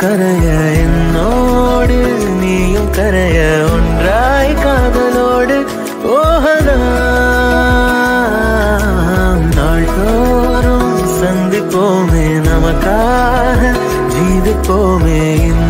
கரைய என்னோடு நீயும் கரைய ஒன்றாய் காதலோடு போகலாம் நாள்தோறும் சந்திப்போமே நமக்காக ஜீவிப்போமே இந்த